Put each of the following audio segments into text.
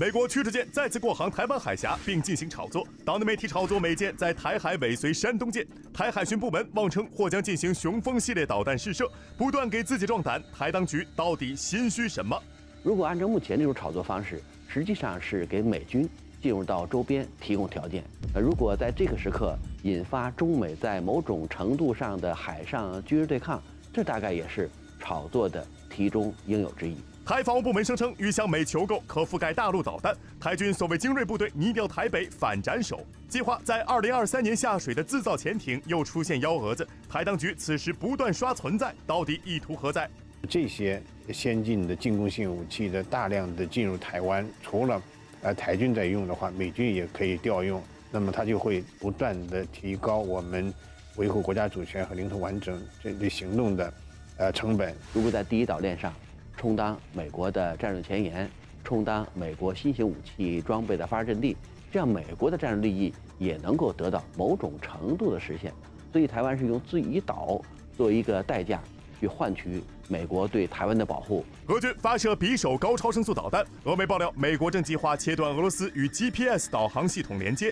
美国驱逐舰再次过航台湾海峡，并进行炒作。岛内媒体炒作美舰在台海尾随山东舰，台海巡部门妄称或将进行雄风系列导弹试射，不断给自己壮胆。台当局到底心虚什么？如果按照目前这种炒作方式，实际上是给美军进入到周边提供条件。呃，如果在这个时刻引发中美在某种程度上的海上军事对抗，这大概也是炒作的题中应有之义。台防务部门声称欲向美求购可覆盖大陆导弹。台军所谓精锐部队拟调台北反斩首，计划在二零二三年下水的自造潜艇又出现幺蛾子。台当局此时不断刷存在，到底意图何在？这些先进的进攻性武器的大量的进入台湾，除了呃台军在用的话，美军也可以调用，那么它就会不断的提高我们维护国家主权和领土完整这类行动的呃成本。如果在第一岛链上充当美国的战略前沿，充当美国新型武器装备的发射阵地，这样美国的战略利益也能够得到某种程度的实现。所以台湾是用自己岛作为一个代价。去换取美国对台湾的保护。俄军发射匕首高超声速导弹。俄媒爆料，美国正计划切断俄罗斯与 GPS 导航系统连接。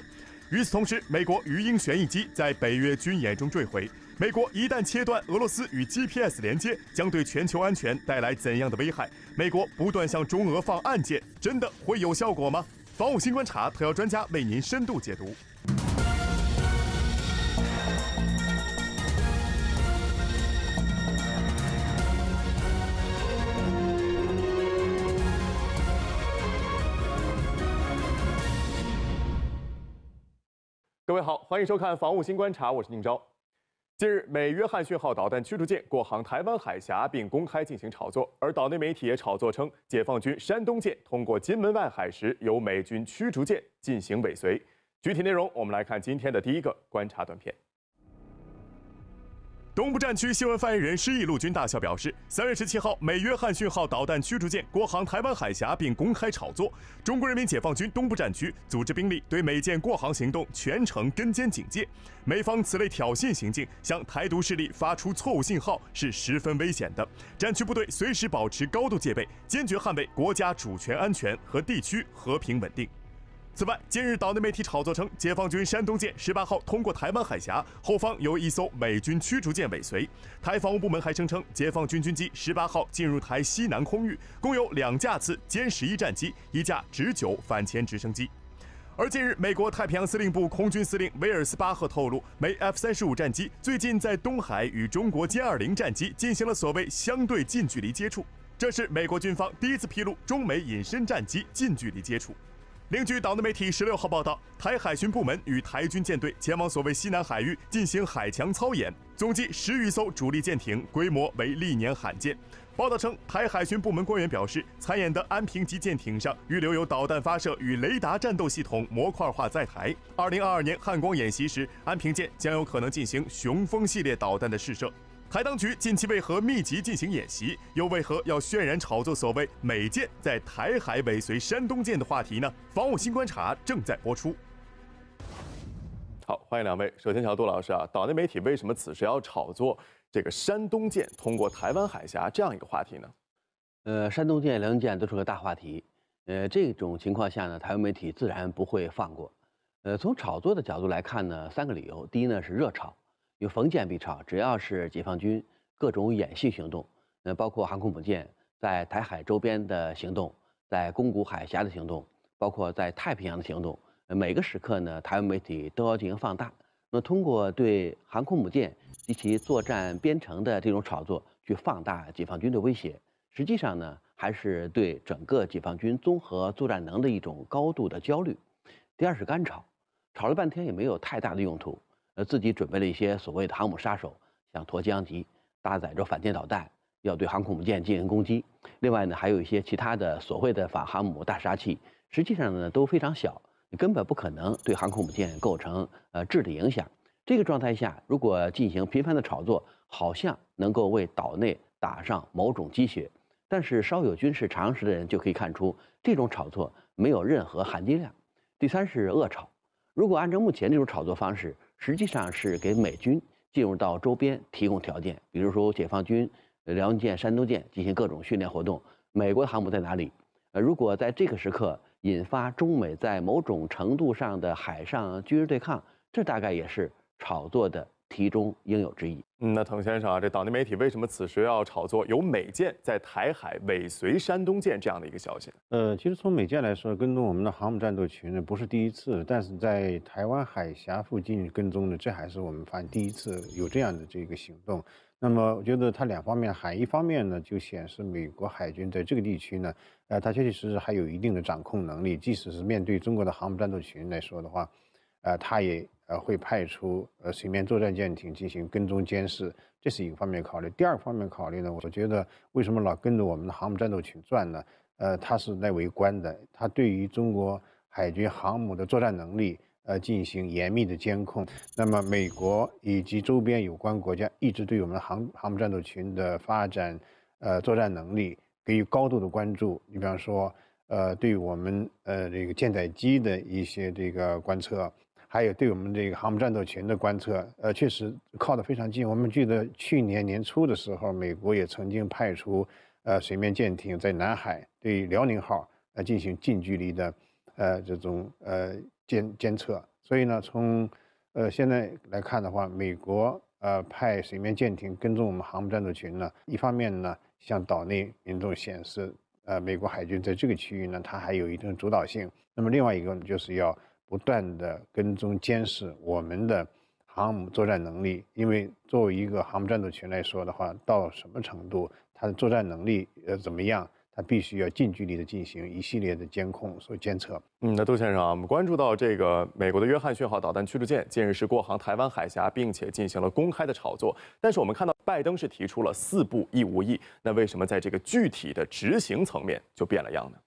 与此同时，美国鱼鹰旋翼机在北约军演中坠毁。美国一旦切断俄罗斯与 GPS 连接，将对全球安全带来怎样的危害？美国不断向中俄放暗箭，真的会有效果吗？防务新观察特邀专家为您深度解读。各位好，欢迎收看《防务新观察》，我是宁钊。近日，美约翰逊号导弹驱逐舰过航台湾海峡，并公开进行炒作，而岛内媒体也炒作称，解放军山东舰通过金门外海时，由美军驱逐舰进行尾随。具体内容，我们来看今天的第一个观察短片。东部战区新闻发言人施毅陆军大校表示，三月十七号，美约翰逊号导弹驱逐舰过航台湾海峡，并公开炒作。中国人民解放军东部战区组织兵力对美舰过航行动全程跟监警戒。美方此类挑衅行径，向台独势力发出错误信号，是十分危险的。战区部队随时保持高度戒备，坚决捍卫国家主权安全和地区和平稳定。此外，近日岛内媒体炒作称，解放军山东舰十八号通过台湾海峡，后方有一艘美军驱逐舰尾随。台防务部门还声称，解放军军机十八号进入台西南空域，共有两架次歼十一战机，一架直九反潜直升机。而近日，美国太平洋司令部空军司令威尔斯巴赫透露，美 F 三十五战机最近在东海与中国歼二零战机进行了所谓相对近距离接触，这是美国军方第一次披露中美隐身战机近距离接触。另据岛内媒体十六号报道，台海巡部门与台军舰队前往所谓西南海域进行海强操演，总计十余艘主力舰艇，规模为历年罕见。报道称，台海巡部门官员表示，参演的安平级舰艇上预留有导弹发射与雷达战斗系统模块化载台。二零二二年汉光演习时，安平舰将有可能进行雄风系列导弹的试射。台当局近期为何密集进行演习，又为何要渲染炒作所谓美舰在台海尾随山东舰的话题呢？防务新观察正在播出。好，欢迎两位。首先，乔杜老师啊，岛内媒体为什么此时要炒作这个山东舰通过台湾海峡这样一个话题呢？呃，山东舰、辽宁舰都是个大话题。呃，这种情况下呢，台湾媒体自然不会放过。呃，从炒作的角度来看呢，三个理由：第一呢是热炒。有逢舰必炒，只要是解放军各种演习行动，呃，包括航空母舰在台海周边的行动，在宫古海峡的行动，包括在太平洋的行动，每个时刻呢，台湾媒体都要进行放大。那通过对航空母舰及其作战编程的这种炒作，去放大解放军的威胁，实际上呢，还是对整个解放军综合作战能的一种高度的焦虑。第二是干炒，炒了半天也没有太大的用途。呃，自己准备了一些所谓的航母杀手，像沱江级，搭载着反舰导弹，要对航空母舰进行攻击。另外呢，还有一些其他的所谓的反航母大杀器，实际上呢都非常小，根本不可能对航空母舰构成呃质的影响。这个状态下，如果进行频繁的炒作，好像能够为岛内打上某种鸡血。但是稍有军事常识的人就可以看出，这种炒作没有任何含金量。第三是恶炒，如果按照目前这种炒作方式，实际上是给美军进入到周边提供条件，比如说解放军辽宁舰、山东舰进行各种训练活动。美国的航母在哪里？呃，如果在这个时刻引发中美在某种程度上的海上军事对抗，这大概也是炒作的题中应有之义。嗯，那滕先生啊，这岛内媒体为什么此时要炒作有美舰在台海尾随山东舰这样的一个消息呢？呃，其实从美舰来说，跟踪我们的航母战斗群呢不是第一次，但是在台湾海峡附近跟踪的，这还是我们发现第一次有这样的这个行动。那么我觉得它两方面海，一方面呢就显示美国海军在这个地区呢，呃，它确确实实还有一定的掌控能力，即使是面对中国的航母战斗群来说的话，呃，它也。呃，会派出呃水面作战舰艇进行跟踪监视，这是一个方面考虑。第二方面考虑呢，我觉得为什么老跟着我们的航母战斗群转呢？呃，它是来围观的，它对于中国海军航母的作战能力呃进行严密的监控。那么，美国以及周边有关国家一直对我们航航母战斗群的发展呃作战能力给予高度的关注。你比方说，呃，对我们呃这个舰载机的一些这个观测。还有对我们这个航母战斗群的观测，呃，确实靠得非常近。我们记得去年年初的时候，美国也曾经派出呃水面舰艇在南海对辽宁号呃进行近距离的呃这种呃监监测。所以呢，从呃现在来看的话，美国呃派水面舰艇跟踪我们航母战斗群呢，一方面呢向岛内民众显示，呃美国海军在这个区域呢它还有一定主导性。那么另外一个就是要。不断的跟踪监视我们的航母作战能力，因为作为一个航母战斗群来说的话，到什么程度，它的作战能力呃怎么样，它必须要近距离的进行一系列的监控所监测。嗯，那杜先生啊，我们关注到这个美国的约翰逊号导弹驱逐舰近日是过航台湾海峡，并且进行了公开的炒作，但是我们看到拜登是提出了四不一无意，那为什么在这个具体的执行层面就变了样呢？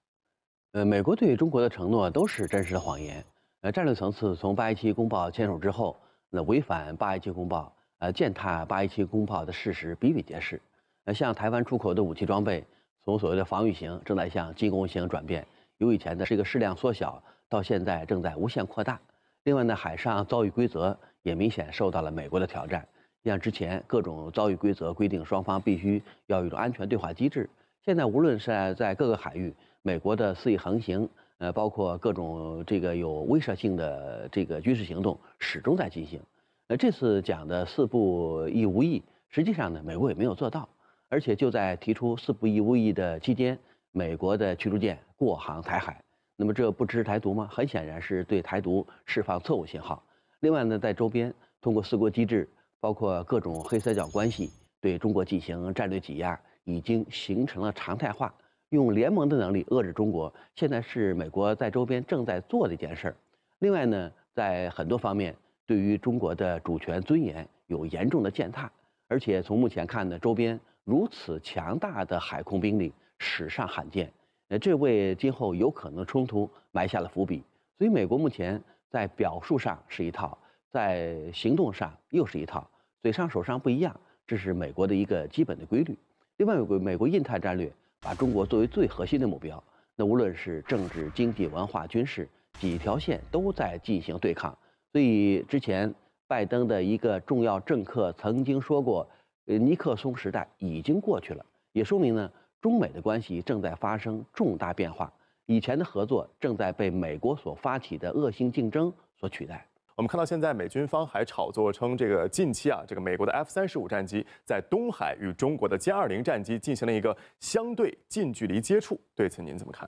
呃，美国对中国的承诺都是真实的谎言。呃，战略层次从八一七公报签署之后，那违反八一七公报，呃，践踏八一七公报的事实比比皆是。呃，向台湾出口的武器装备，从所谓的防御型正在向进攻型转变，由以前的是一个适量缩小，到现在正在无限扩大。另外呢，海上遭遇规则也明显受到了美国的挑战。像之前各种遭遇规则规定，双方必须要有一种安全对话机制。现在无论是在各个海域，美国的肆意横行。呃，包括各种这个有威慑性的这个军事行动始终在进行。呃，这次讲的四不一无意，实际上呢，美国也没有做到。而且就在提出四不一无意的期间，美国的驱逐舰过航台海，那么这不支持台独吗？很显然是对台独释放错误信号。另外呢，在周边通过四国机制，包括各种黑三角关系，对中国进行战略挤压，已经形成了常态化。用联盟的能力遏制中国，现在是美国在周边正在做的一件事儿。另外呢，在很多方面对于中国的主权尊严有严重的践踏，而且从目前看呢，周边如此强大的海空兵力史上罕见，呃，这为今后有可能冲突埋下了伏笔。所以，美国目前在表述上是一套，在行动上又是一套，嘴上手上不一样，这是美国的一个基本的规律。另外，有个美国印太战略。把中国作为最核心的目标，那无论是政治、经济、文化、军事几条线都在进行对抗。所以之前拜登的一个重要政客曾经说过：“，尼克松时代已经过去了。”也说明呢，中美的关系正在发生重大变化，以前的合作正在被美国所发起的恶性竞争所取代。我们看到，现在美军方还炒作称，这个近期啊，这个美国的 F 三十五战机在东海与中国的歼二零战机进行了一个相对近距离接触。对此您怎么看？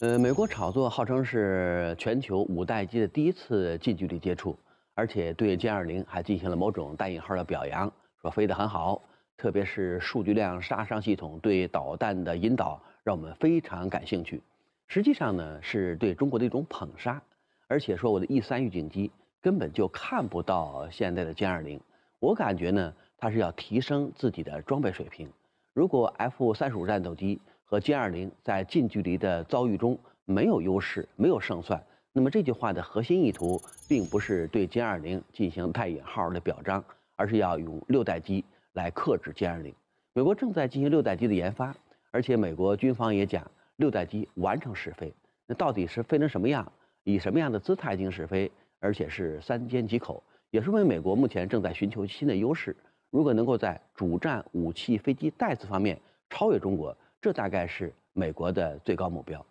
呃，美国炒作号称是全球五代机的第一次近距离接触，而且对歼二零还进行了某种带引号的表扬，说飞得很好，特别是数据量杀伤系统对导弹的引导，让我们非常感兴趣。实际上呢，是对中国的一种捧杀。而且说我的 E 三预警机根本就看不到现在的歼二零，我感觉呢，它是要提升自己的装备水平。如果 F 三十五战斗机和歼二零在近距离的遭遇中没有优势、没有胜算，那么这句话的核心意图并不是对歼二零进行带引号的表彰，而是要用六代机来克制歼二零。美国正在进行六代机的研发，而且美国军方也讲六代机完成试飞，那到底是飞成什么样？以什么样的姿态进行试飞，而且是三缄其口，也说明美国目前正在寻求新的优势。如果能够在主战武器飞机代次方面超越中国，这大概是美国的最高目标。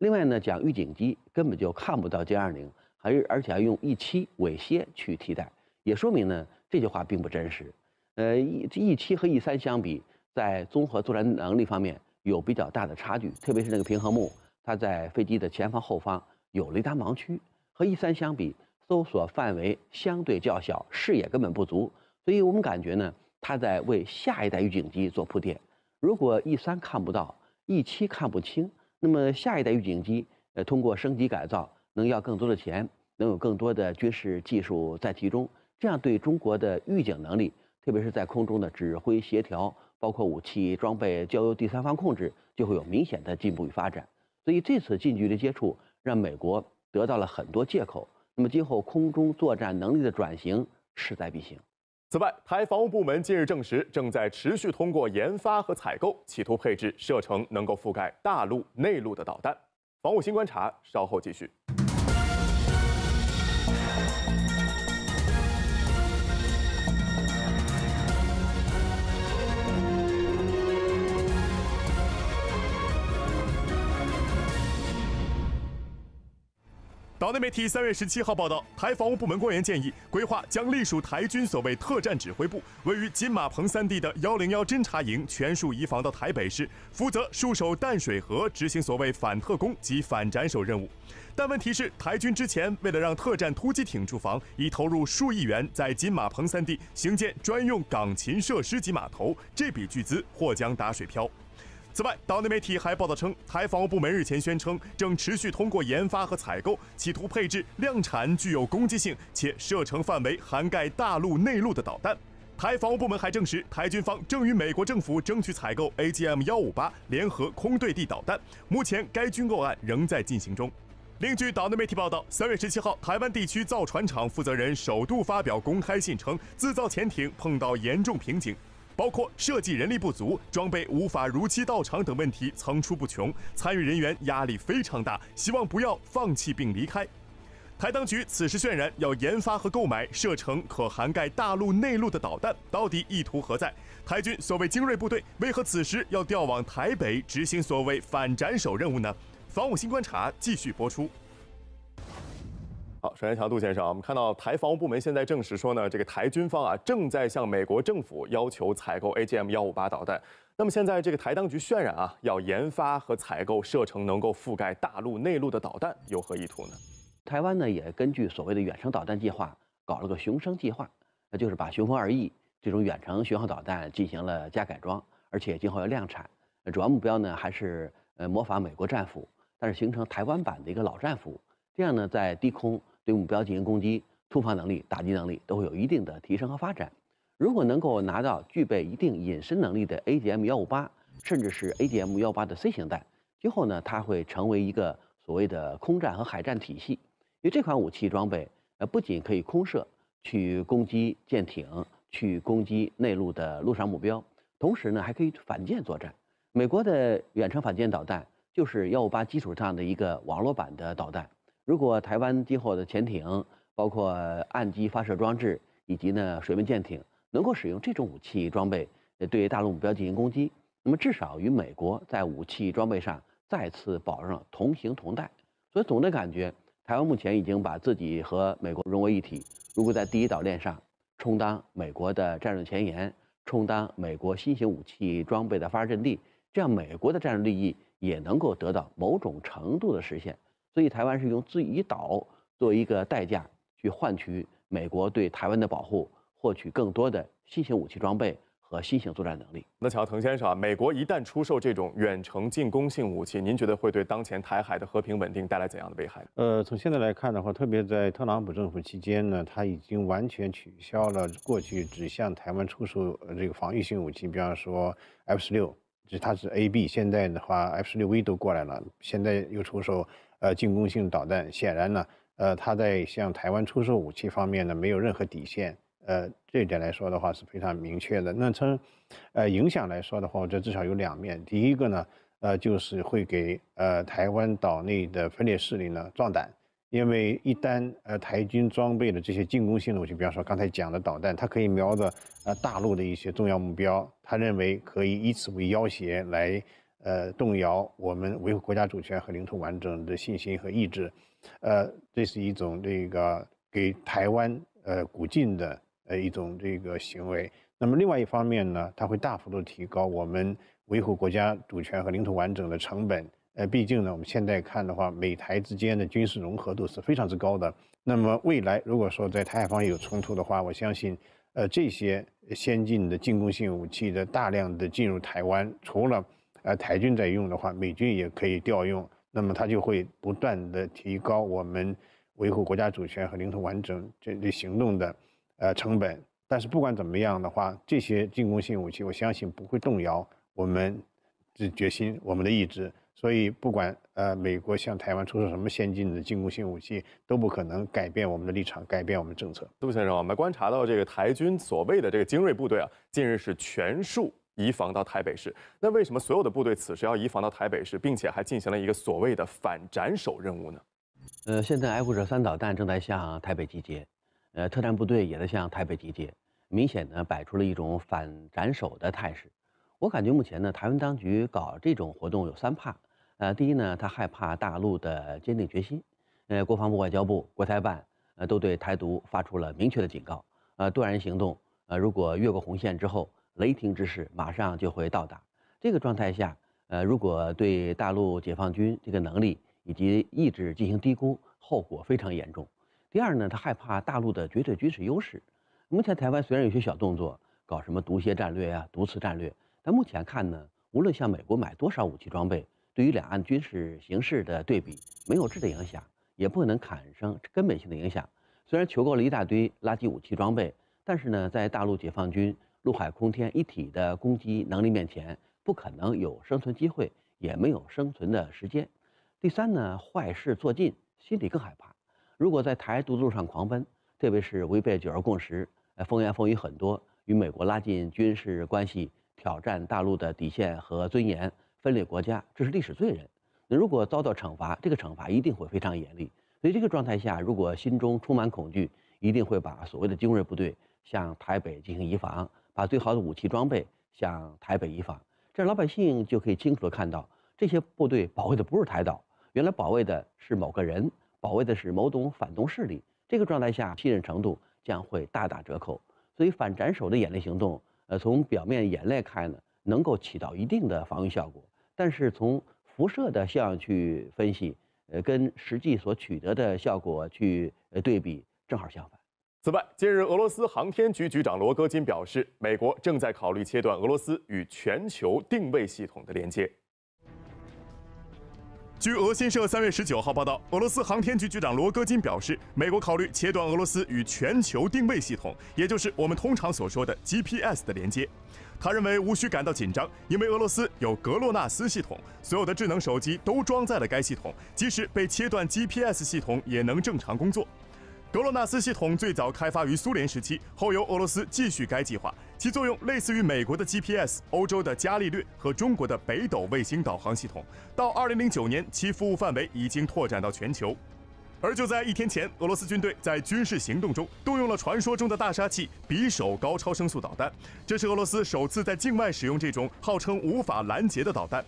另外呢，讲预警机根本就看不到歼二零，还而且还用 E 七尾蝎去替代，也说明呢这句话并不真实。呃，E E 七和 E 三相比，在综合作战能力方面有比较大的差距，特别是那个平衡木，它在飞机的前方后方有雷达盲区，和 E 三相比，搜索范围相对较小，视野根本不足，所以我们感觉呢，它在为下一代预警机做铺垫。如果 E 三看不到，E 七看不清。那么下一代预警机，呃，通过升级改造，能要更多的钱，能有更多的军事技术在其中，这样对中国的预警能力，特别是在空中的指挥协调，包括武器装备交由第三方控制，就会有明显的进步与发展。所以这次近距离接触，让美国得到了很多借口。那么今后空中作战能力的转型势在必行。此外，台防务部门近日证实，正在持续通过研发和采购，企图配置射程能够覆盖大陆内陆的导弹。防务新观察稍后继续。岛内媒体三月十七号报道，台防务部门官员建议，规划将隶属台军所谓特战指挥部位于金马棚三地的幺零幺侦察营全数移防到台北市，负责戍守淡水河，执行所谓反特攻及反斩首任务。但问题是，台军之前为了让特战突击艇驻防，已投入数亿元在金马棚三地兴建专用港勤设施及码头，这笔巨资或将打水漂。此外，岛内媒体还报道称，台防务部门日前宣称，正持续通过研发和采购，企图配置量产具有攻击性且射程范围涵盖大陆内陆的导弹。台防务部门还证实，台军方正与美国政府争取采购 AGM 幺五八联合空对地导弹，目前该军购案仍在进行中。另据岛内媒体报道，三月十七号，台湾地区造船厂负责人首度发表公开信称，自造潜艇碰到严重瓶颈。包括设计人力不足、装备无法如期到场等问题层出不穷，参与人员压力非常大，希望不要放弃并离开。台当局此时渲染要研发和购买射程可涵盖大陆内陆的导弹，到底意图何在？台军所谓精锐部队为何此时要调往台北执行所谓反斩首任务呢？防务新观察继续播出。好，首先强杜先生，我们看到台防务部门现在证实说呢，这个台军方啊正在向美国政府要求采购 AGM 幺五八导弹。那么现在这个台当局渲染啊，要研发和采购射程能够覆盖大陆内陆的导弹，有何意图呢？台湾呢也根据所谓的远程导弹计划搞了个雄升计划，那就是把雄风二 E 这种远程巡航导弹进行了加改装，而且今后要量产。主要目标呢还是呃模仿美国战斧，但是形成台湾版的一个老战斧，这样呢在低空。对目标进行攻击，突防能力、打击能力都会有一定的提升和发展。如果能够拿到具备一定隐身能力的 AGM 幺五八，甚至是 AGM 幺八的 C 型弹，今后呢，它会成为一个所谓的空战和海战体系。因为这款武器装备，呃，不仅可以空射去攻击舰艇，去攻击内陆的陆上目标，同时呢，还可以反舰作战。美国的远程反舰导弹就是幺五八基础上的一个网络版的导弹。如果台湾今后的潜艇，包括岸基发射装置以及呢水面舰艇，能够使用这种武器装备，对大陆目标进行攻击，那么至少与美国在武器装备上再次保证同行同代。所以总的感觉，台湾目前已经把自己和美国融为一体。如果在第一岛链上充当美国的战略前沿，充当美国新型武器装备的发射阵地，这样美国的战略利益也能够得到某种程度的实现。所以，台湾是用自己岛作为一个代价，去换取美国对台湾的保护，获取更多的新型武器装备和新型作战能力。那乔腾先生啊，美国一旦出售这种远程进攻性武器，您觉得会对当前台海的和平稳定带来怎样的危害？呃，从现在来看的话，特别在特朗普政府期间呢，他已经完全取消了过去只向台湾出售这个防御性武器，比方说 F 十六，就它是 A B，现在的话 F 十六 V 都过来了，现在又出售。呃，进攻性导弹显然呢，呃，他在向台湾出售武器方面呢，没有任何底线。呃，这一点来说的话是非常明确的。那从呃影响来说的话，我觉得至少有两面。第一个呢，呃，就是会给呃台湾岛内的分裂势力呢壮胆，因为一旦呃台军装备的这些进攻性的武器，比方说刚才讲的导弹，它可以瞄着呃大陆的一些重要目标，他认为可以以此为要挟来。呃动摇我们维护国家主权和领土完整的信心和意志，呃，这是一种这个给台湾呃鼓劲的呃一种这个行为。那么另外一方面呢，它会大幅度提高我们维护国家主权和领土完整的成本。呃，毕竟呢，我们现在看的话，美台之间的军事融合度是非常之高的。那么未来如果说在台海方面有冲突的话，我相信，呃，这些先进的进攻性武器的大量的进入台湾，除了呃台军在用的话，美军也可以调用。那么它就会不断的提高我们维护国家主权和领土完整这类行动的呃成本。但是不管怎么样的话，这些进攻性武器，我相信不会动摇我们的决心，我们的意志。所以，不管呃美国向台湾出售什么先进的进攻性武器，都不可能改变我们的立场，改变我们政策。杜先生，我们观察到这个台军所谓的这个精锐部队啊，近日是全数移防到台北市。那为什么所有的部队此时要移防到台北市，并且还进行了一个所谓的反斩首任务呢？呃，现在爱国者三导弹正在向台北集结，呃，特战部队也在向台北集结，明显呢摆出了一种反斩首的态势。我感觉目前呢，台湾当局搞这种活动有三怕。呃，第一呢，他害怕大陆的坚定决心，呃，国防部、外交部、国台办，呃，都对台独发出了明确的警告，呃，断然行动，呃，如果越过红线之后，雷霆之势马上就会到达。这个状态下，呃，如果对大陆解放军这个能力以及意志进行低估，后果非常严重。第二呢，他害怕大陆的绝对军事优势。目前台湾虽然有些小动作，搞什么毒蝎战略啊、毒刺战略，但目前看呢，无论向美国买多少武器装备。对于两岸军事形势的对比，没有质的影响，也不可能产生根本性的影响。虽然求购了一大堆垃圾武器装备，但是呢，在大陆解放军陆海空天一体的攻击能力面前，不可能有生存机会，也没有生存的时间。第三呢，坏事做尽，心里更害怕。如果在台独路上狂奔，特别是违背九二共识，呃，风言风语很多，与美国拉近军事关系，挑战大陆的底线和尊严。分裂国家，这是历史罪人。那如果遭到惩罚，这个惩罚一定会非常严厉。所以这个状态下，如果心中充满恐惧，一定会把所谓的精锐部队向台北进行移防，把最好的武器装备向台北移防。这样老百姓就可以清楚的看到，这些部队保卫的不是台岛，原来保卫的是某个人，保卫的是某种反动势力。这个状态下，信任程度将会大打折扣。所以反斩首的眼泪行动，呃，从表面演练看呢，能够起到一定的防御效果。但是从辐射的效应去分析，呃，跟实际所取得的效果去呃对比，正好相反。此外，近日俄罗斯航天局局长罗戈金表示，美国正在考虑切断俄罗斯与全球定位系统的连接。据俄新社三月十九号报道，俄罗斯航天局局长罗戈金表示，美国考虑切断俄罗斯与全球定位系统，也就是我们通常所说的 GPS 的连接。他认为无需感到紧张，因为俄罗斯有格洛纳斯系统，所有的智能手机都装载了该系统，即使被切断 GPS 系统也能正常工作。格洛纳斯系统最早开发于苏联时期，后由俄罗斯继续该计划，其作用类似于美国的 GPS、欧洲的伽利略和中国的北斗卫星导航系统。到2009年，其服务范围已经拓展到全球。而就在一天前，俄罗斯军队在军事行动中动用了传说中的大杀器“匕首”高超声速导弹，这是俄罗斯首次在境外使用这种号称无法拦截的导弹。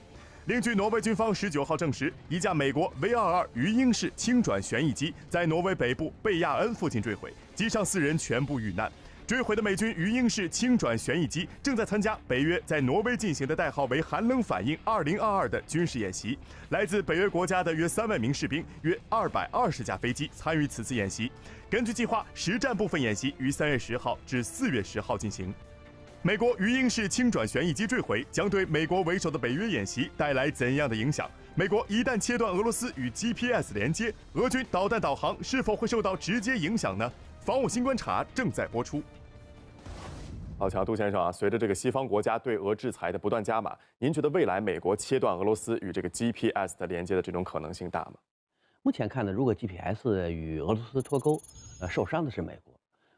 另据挪威军方十九号证实，一架美国 V-22 鱼鹰式轻转旋翼机在挪威北部贝亚恩附近坠毁，机上四人全部遇难。坠毁的美军鱼鹰式轻转旋翼机正在参加北约在挪威进行的代号为“寒冷反应 2022” 的军事演习。来自北约国家的约三万名士兵、约二百二十架飞机参与此次演习。根据计划，实战部分演习于三月十号至四月十号进行。美国鱼鹰式轻转旋翼机坠毁将对美国为首的北约演习带来怎样的影响？美国一旦切断俄罗斯与 GPS 连接，俄军导弹导航是否会受到直接影响呢？防务新观察正在播出。好，强杜先生啊，随着这个西方国家对俄制裁的不断加码，您觉得未来美国切断俄罗斯与这个 GPS 的连接的这种可能性大吗？目前看呢，如果 GPS 与俄罗斯脱钩，呃，受伤的是美国。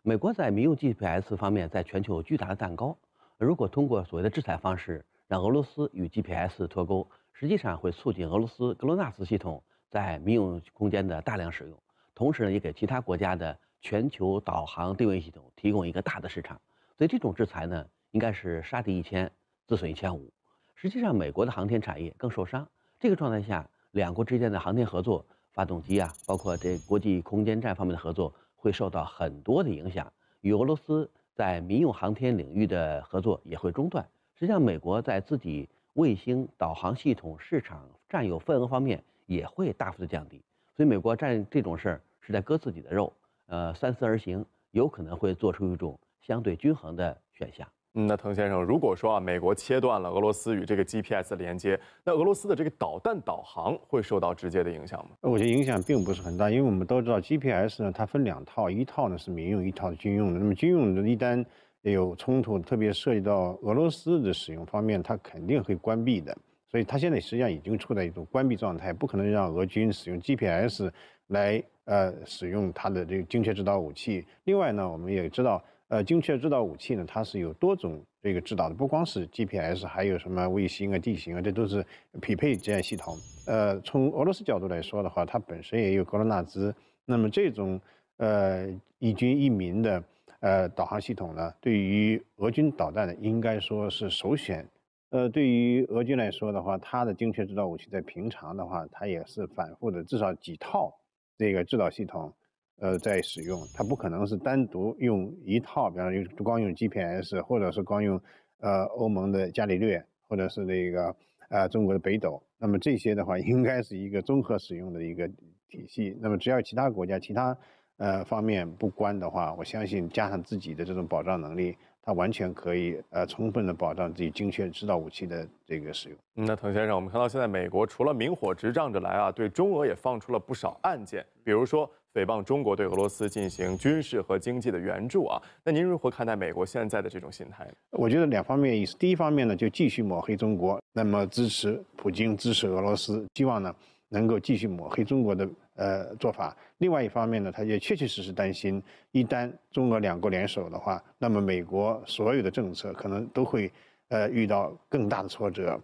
美国在民用 GPS 方面在全球有巨大的蛋糕。如果通过所谓的制裁方式让俄罗斯与 GPS 脱钩，实际上会促进俄罗斯格罗纳斯系统在民用空间的大量使用，同时呢，也给其他国家的。全球导航定位系统提供一个大的市场，所以这种制裁呢，应该是杀敌一千，自损一千五。实际上美国的航天产业更受伤。这个状态下，两国之间的航天合作、发动机啊，包括这国际空间站方面的合作，会受到很多的影响。与俄罗斯在民用航天领域的合作也会中断。实际上，美国在自己卫星导航系统市场占有份额方面也会大幅的降低。所以，美国占这种事儿是在割自己的肉。呃，三思而行，有可能会做出一种相对均衡的选项。嗯，那滕先生，如果说啊，美国切断了俄罗斯与这个 GPS 连接，那俄罗斯的这个导弹导航会受到直接的影响吗？我觉得影响并不是很大，因为我们都知道 GPS 呢，它分两套，一套呢是民用，一套是军用的。那么军用的一旦有冲突，特别涉及到俄罗斯的使用方面，它肯定会关闭的。所以它现在实际上已经处在一种关闭状态，不可能让俄军使用 GPS 来呃使用它的这个精确制导武器。另外呢，我们也知道。呃，精确制导武器呢，它是有多种这个制导的，不光是 GPS，还有什么卫星啊、地形啊，这都是匹配这样系统。呃，从俄罗斯角度来说的话，它本身也有格罗纳兹，那么这种呃一军一民的呃导航系统呢，对于俄军导弹呢，应该说是首选。呃，对于俄军来说的话，它的精确制导武器在平常的话，它也是反复的，至少几套这个制导系统。呃，在使用，它不可能是单独用一套，比方说光用 GPS，或者是光用呃欧盟的伽利略，或者是那个呃中国的北斗。那么这些的话，应该是一个综合使用的一个体系。那么只要其他国家其他呃方面不关的话，我相信加上自己的这种保障能力。它完全可以呃充分的保障自己精确制导武器的这个使用。那滕先生，我们看到现在美国除了明火执仗着来啊，对中俄也放出了不少案件，比如说诽谤中国对俄罗斯进行军事和经济的援助啊。那您如何看待美国现在的这种心态？我觉得两方面意思。第一方面呢，就继续抹黑中国，那么支持普京，支持俄罗斯，希望呢能够继续抹黑中国的。呃，做法。另外一方面呢，他也确确实实担心，一旦中俄两国联手的话，那么美国所有的政策可能都会呃遇到更大的挫折。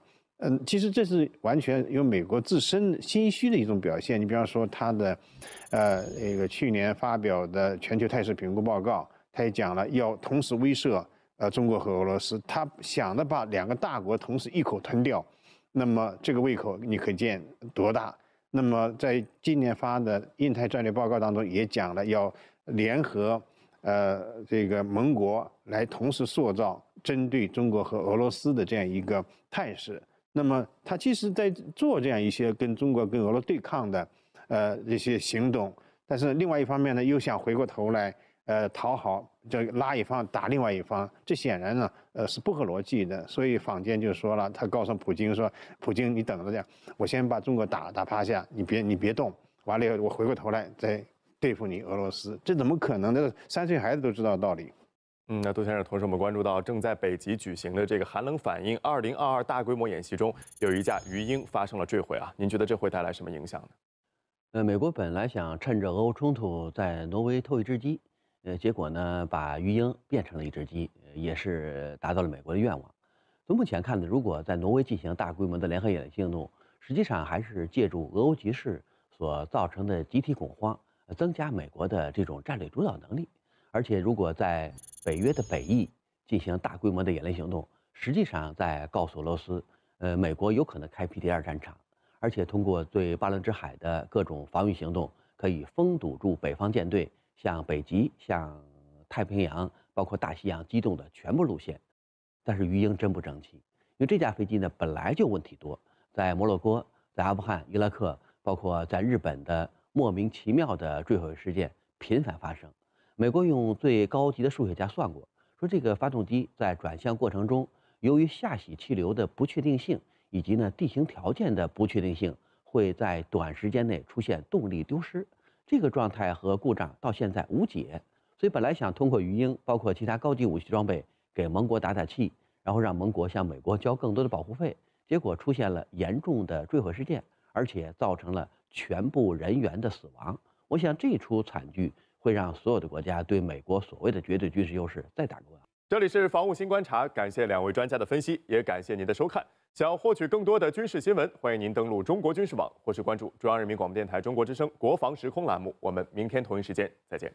嗯，其实这是完全由美国自身心虚的一种表现。你比方说，他的呃那个去年发表的全球态势评估报告，他也讲了要同时威慑呃中国和俄罗斯，他想着把两个大国同时一口吞掉，那么这个胃口你可见多大？那么，在今年发的印太战略报告当中，也讲了要联合，呃，这个盟国来同时塑造针对中国和俄罗斯的这样一个态势。那么，他其实在做这样一些跟中国、跟俄罗斯对抗的，呃，一些行动。但是，另外一方面呢，又想回过头来。呃，讨好这拉一方打另外一方，这显然呢，呃，是不合逻辑的。所以坊间就说了，他告诉普京说：“普京，你等着这样，我先把中国打打趴下，你别你别动，完了以后我回过头来再对付你俄罗斯。”这怎么可能？这三岁孩子都知道道理。嗯，那杜先生，同时我们关注到正在北极举行的这个寒冷反应二零二二大规模演习中，有一架鱼鹰发生了坠毁啊，您觉得这会带来什么影响呢？呃，美国本来想趁着俄乌冲突在挪威偷一只鸡。呃，结果呢，把鱼鹰变成了一只鸡，也是达到了美国的愿望。从目前看呢，如果在挪威进行大规模的联合演习行动，实际上还是借助俄乌局势所造成的集体恐慌，增加美国的这种战略主导能力。而且，如果在北约的北翼进行大规模的演练行动，实际上在告诉俄罗斯，呃，美国有可能开辟第二战场，而且通过对巴伦支海的各种防御行动，可以封堵住北方舰队。向北极、向太平洋，包括大西洋机动的全部路线，但是鱼鹰真不争气，因为这架飞机呢本来就问题多，在摩洛哥、在阿富汗、伊拉克，包括在日本的莫名其妙的坠毁事件频繁发生。美国用最高级的数学家算过，说这个发动机在转向过程中，由于下洗气流的不确定性以及呢地形条件的不确定性，会在短时间内出现动力丢失。这个状态和故障到现在无解，所以本来想通过鱼鹰，包括其他高级武器装备，给盟国打打气，然后让盟国向美国交更多的保护费，结果出现了严重的坠毁事件，而且造成了全部人员的死亡。我想这出惨剧会让所有的国家对美国所谓的绝对军事优势再打个问号。这里是防务新观察，感谢两位专家的分析，也感谢您的收看。想要获取更多的军事新闻，欢迎您登录中国军事网，或是关注中央人民广播电台中国之声国防时空栏目。我们明天同一时间再见。